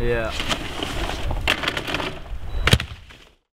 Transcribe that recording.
Yeah.